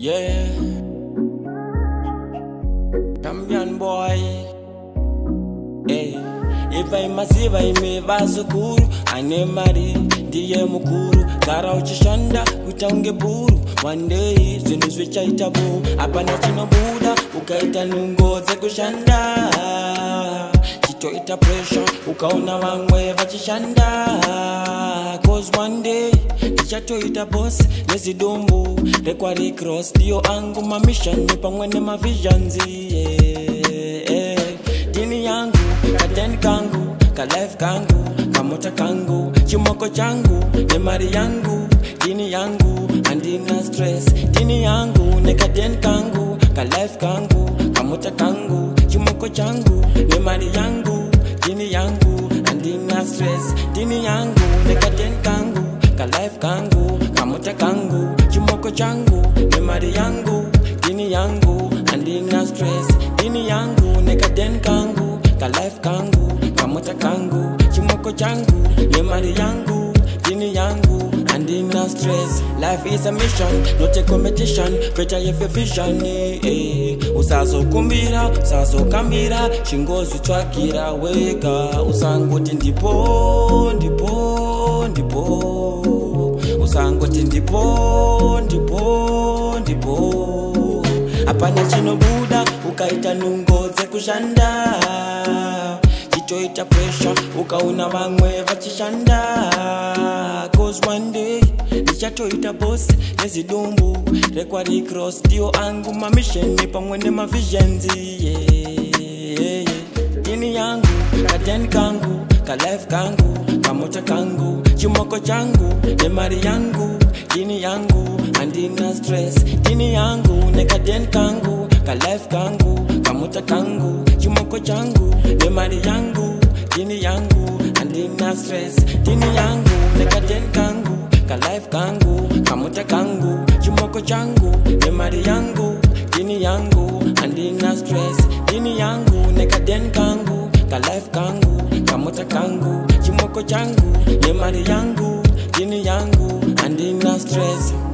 yeah champion boy hey if i must if i may vasukuru ane mari ndiye mukuru gara uchishanda kuita unge buru one day zvinhu zvichaita bu hapana chinobuda ukaita nungo dzekushanda chitoita pressure ukaona vamwe vachishanda cause one nishatoita boss nezidumbu rekwarikros ndiyo angu mamishani pamwe ne mavisionzi yeah, yeah. dini yangu kateni kangu kalife kangu kamota kangu chimoko changu nemari yangu dini yangu andina stress dini yangu ne kateni kangu kalife kangu kamota kangu chimoko changu nemari yangu dini yangu andina stress dini yangu ne kateni kangu kalife kangu kamota kangu chimoko changu nemari yangu dini yangu andina stress dini yangu nekaden kangu kalife kangu kamota kangu chimoko changu nemari yangu dini yangu andina stress life is a mission not a competition greta yefefishan eh. usazokumbira usazokambira chingozvitsvagira wega usangoti ndipo ndipo ndipo kuti ndipo ndipo ndipo hapana chinobuda ukaita nungo dzekushanda chitoita presha ukaona vamwe vachishanda cause one day ndichatoita bosi nezidumbu rekwaricross ndiyo angu mamisheni pamwe nemavisions yeyeyeye yeah, yeah, yeah. dini yangu kaden kangu kalife kangu kamota kangu chumoko changu ni mari yangu dini yangu andina stress dini yangu nekadien kangu kalife kangu kamuta kangu chumoko changu ni mari yangu dini yangu andina stress dini yangu nekadien kangu kalife kangu kamuta kangu chumoko changu ni mari yangu dini yangu andina stress dini yangu nekaden kangu stress.